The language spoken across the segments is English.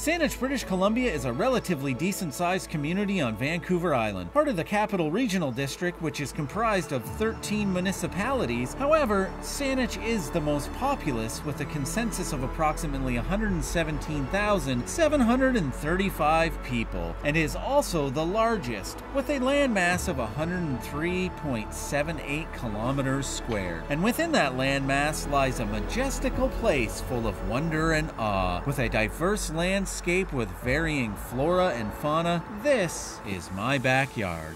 Saanich, British Columbia is a relatively decent sized community on Vancouver Island, part of the Capital Regional District, which is comprised of 13 municipalities. However, Saanich is the most populous with a consensus of approximately 117,735 people, and is also the largest, with a landmass of 103.78 kilometers squared. And within that landmass lies a majestical place full of wonder and awe, with a diverse landscape landscape with varying flora and fauna, this is my backyard.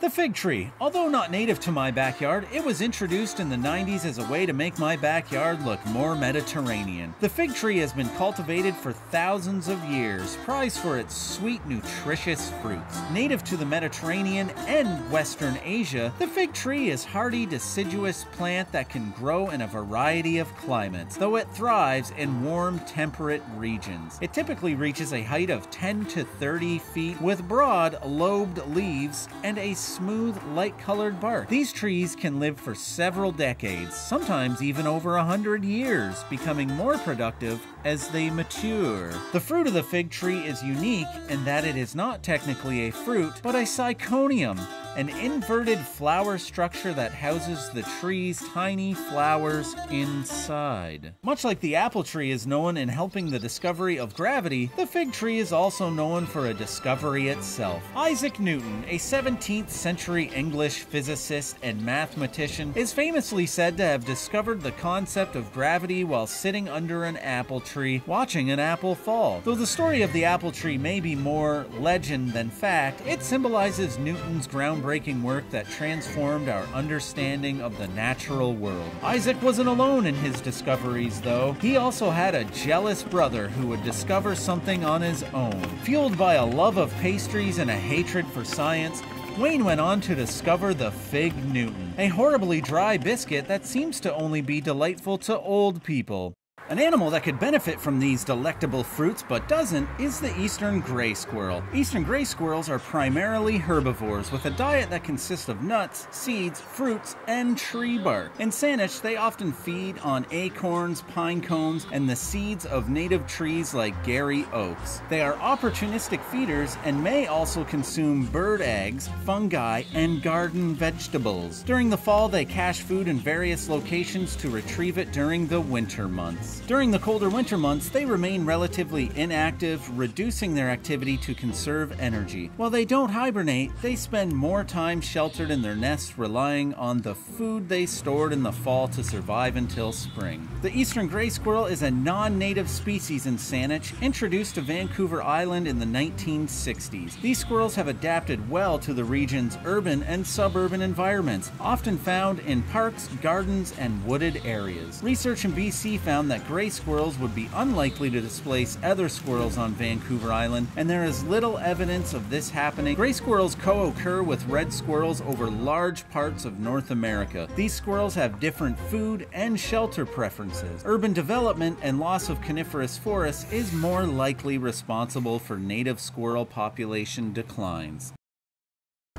The fig tree. Although not native to my backyard, it was introduced in the 90s as a way to make my backyard look more Mediterranean. The fig tree has been cultivated for thousands of years, prized for its sweet, nutritious fruits. Native to the Mediterranean and Western Asia, the fig tree is a hardy, deciduous plant that can grow in a variety of climates, though it thrives in warm, temperate regions. It typically reaches a height of 10 to 30 feet with broad, lobed leaves and a smooth, light-colored bark. These trees can live for several decades, sometimes even over a hundred years, becoming more productive as they mature. The fruit of the fig tree is unique in that it is not technically a fruit, but a syconium, an inverted flower structure that houses the tree's tiny flowers inside. Much like the apple tree is known in helping the discovery of gravity, the fig tree is also known for a discovery itself. Isaac Newton, a 17th century English physicist and mathematician, is famously said to have discovered the concept of gravity while sitting under an apple tree watching an apple fall. Though the story of the apple tree may be more legend than fact, it symbolizes Newton's groundbreaking groundbreaking work that transformed our understanding of the natural world. Isaac wasn't alone in his discoveries, though. He also had a jealous brother who would discover something on his own. Fueled by a love of pastries and a hatred for science, Wayne went on to discover the Fig Newton, a horribly dry biscuit that seems to only be delightful to old people. An animal that could benefit from these delectable fruits but doesn't is the eastern gray squirrel. Eastern gray squirrels are primarily herbivores with a diet that consists of nuts, seeds, fruits, and tree bark. In Saanich, they often feed on acorns, pine cones, and the seeds of native trees like Garry oaks. They are opportunistic feeders and may also consume bird eggs, fungi, and garden vegetables. During the fall, they cache food in various locations to retrieve it during the winter months. During the colder winter months, they remain relatively inactive, reducing their activity to conserve energy. While they don't hibernate, they spend more time sheltered in their nests, relying on the food they stored in the fall to survive until spring. The eastern gray squirrel is a non-native species in Saanich, introduced to Vancouver Island in the 1960s. These squirrels have adapted well to the region's urban and suburban environments, often found in parks, gardens, and wooded areas. Research in BC found that gray squirrels would be unlikely to displace other squirrels on Vancouver Island, and there is little evidence of this happening. Gray squirrels co-occur with red squirrels over large parts of North America. These squirrels have different food and shelter preferences. Urban development and loss of coniferous forests is more likely responsible for native squirrel population declines.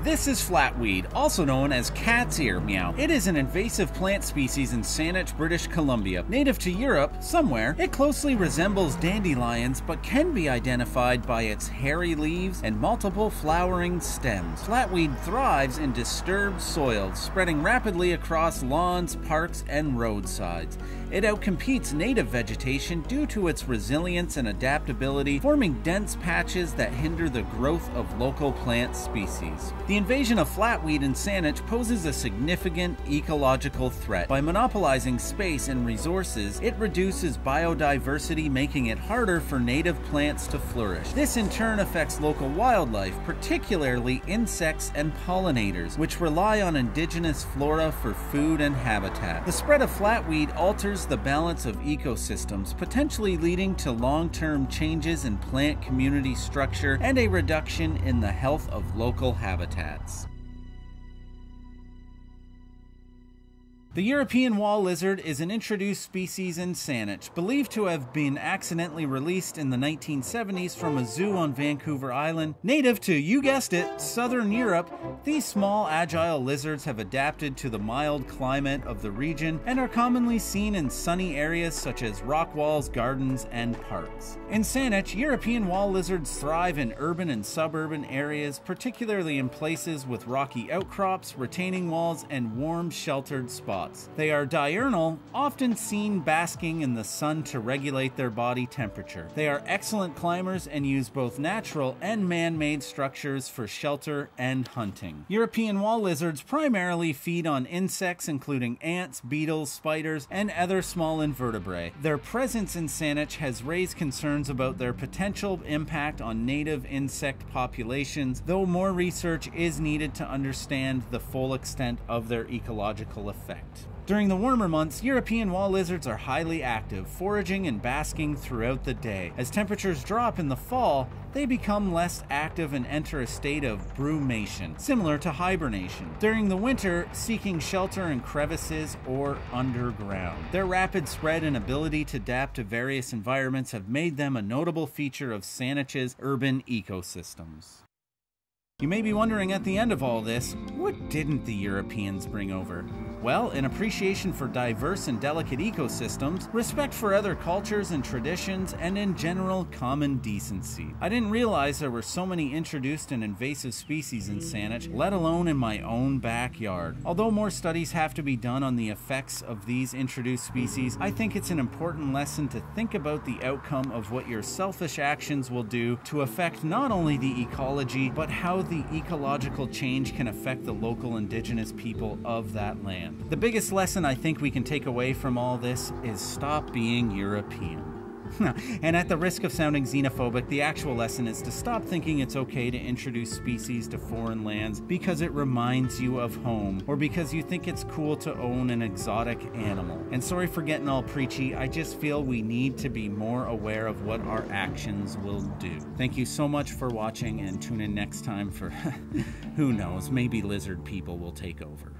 This is flatweed, also known as cat's ear meow. It is an invasive plant species in Saanich, British Columbia. Native to Europe, somewhere, it closely resembles dandelions but can be identified by its hairy leaves and multiple flowering stems. Flatweed thrives in disturbed soils, spreading rapidly across lawns, parks, and roadsides. It outcompetes native vegetation due to its resilience and adaptability, forming dense patches that hinder the growth of local plant species. The invasion of flatweed in Saanich poses a significant ecological threat. By monopolizing space and resources, it reduces biodiversity, making it harder for native plants to flourish. This in turn affects local wildlife, particularly insects and pollinators, which rely on indigenous flora for food and habitat. The spread of flatweed alters the balance of ecosystems, potentially leading to long-term changes in plant community structure and a reduction in the health of local habitats. The European wall lizard is an introduced species in Saanich, believed to have been accidentally released in the 1970s from a zoo on Vancouver Island. Native to, you guessed it, southern Europe, these small agile lizards have adapted to the mild climate of the region and are commonly seen in sunny areas such as rock walls, gardens, and parks. In Saanich, European wall lizards thrive in urban and suburban areas, particularly in places with rocky outcrops, retaining walls, and warm, sheltered spots They are diurnal, often seen basking in the sun to regulate their body temperature. They are excellent climbers and use both natural and man made structures for shelter and hunting. European wall lizards primarily feed on insects, including ants, beetles, spiders, and other small invertebrates. Their presence in Saanich has raised concerns about their potential impact on native insect populations, though more research is needed to understand the full extent of their ecological effect. During the warmer months, European wall lizards are highly active, foraging and basking throughout the day. As temperatures drop in the fall, they become less active and enter a state of brumation, similar to hibernation. During the winter, seeking shelter in crevices or underground. Their rapid spread and ability to adapt to various environments have made them a notable feature of Saanich's urban ecosystems. You may be wondering at the end of all this, what didn't the Europeans bring over? Well, an appreciation for diverse and delicate ecosystems, respect for other cultures and traditions, and in general, common decency. I didn't realize there were so many introduced and invasive species in Saanich, let alone in my own backyard. Although more studies have to be done on the effects of these introduced species, I think it's an important lesson to think about the outcome of what your selfish actions will do to affect not only the ecology, but how the ecological change can affect the local indigenous people of that land. The biggest lesson I think we can take away from all this is stop being European. and at the risk of sounding xenophobic, the actual lesson is to stop thinking it's okay to introduce species to foreign lands because it reminds you of home or because you think it's cool to own an exotic animal. And sorry for getting all preachy, I just feel we need to be more aware of what our actions will do. Thank you so much for watching and tune in next time for who knows, maybe lizard people will take over.